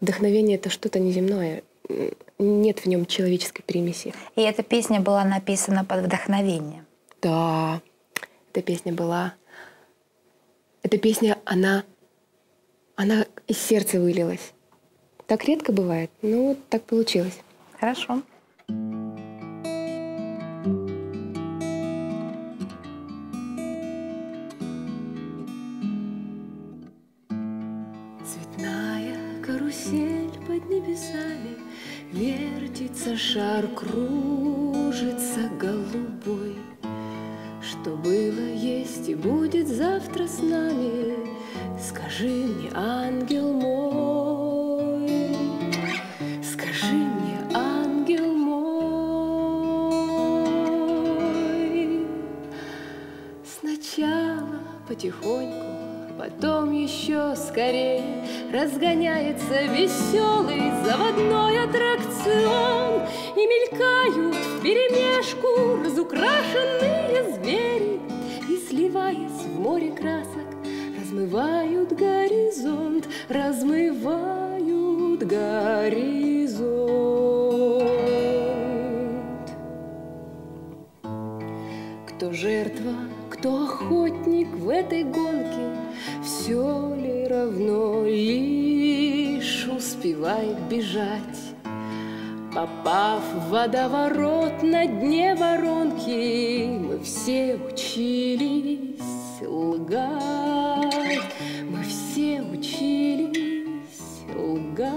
Вдохновение — это что-то неземное. Нет в нем человеческой примеси. И эта песня была написана под вдохновение. Да, эта песня была... Эта песня, она, она из сердца вылилась. Так редко бывает, но вот так получилось. Хорошо. Цветная карусель под небесами Вертится шар, кружится голубой. Что было, есть и будет завтра с нами, Скажи мне, ангел мой, скажи мне, ангел мой. Сначала потихоньку, потом еще скорее Разгоняется веселый заводной аттракцион И мелькают в перемешку разукрашенные звери И, сливаясь в море красок, размывают горизонт Размывают горизонт. Кто жертва, кто охотник в этой гонке, Все ли равно, лишь успевает бежать. Попав в водоворот на дне воронки, Мы все учились лгать, Мы все учились лгать.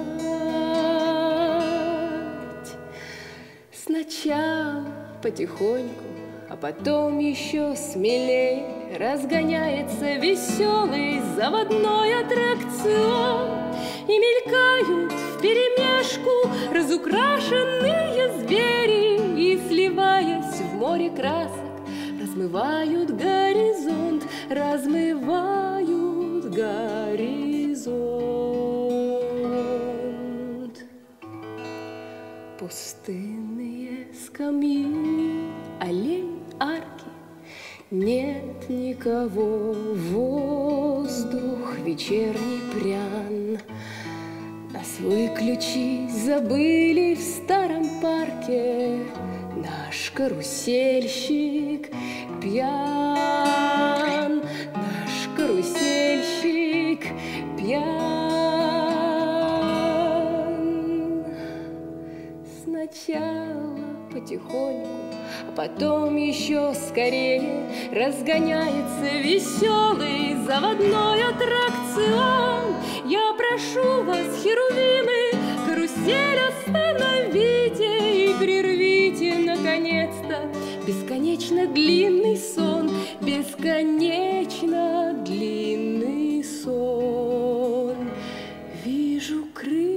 Сначала потихоньку, а потом еще смелее Разгоняется веселый заводной аттракцион. И мелькают в перемешку разукрашенные звери И, сливаясь в море красок, размывают горизонт Размывают горизонт. Пустынные скамьи, аллеи, арки, Нет никого, воздух вечерний прян. Нас выключить забыли в старом парке, Наш карусельщик пьян, Наш карусельщик пьян. Сначала потихоньку, а потом еще скорее разгоняется веселый заводной аттракцион. Я прошу вас, херувимы, карусель остановите и прервите наконец-то бесконечно длинный сон, бесконечно длинный сон. Вижу крылья.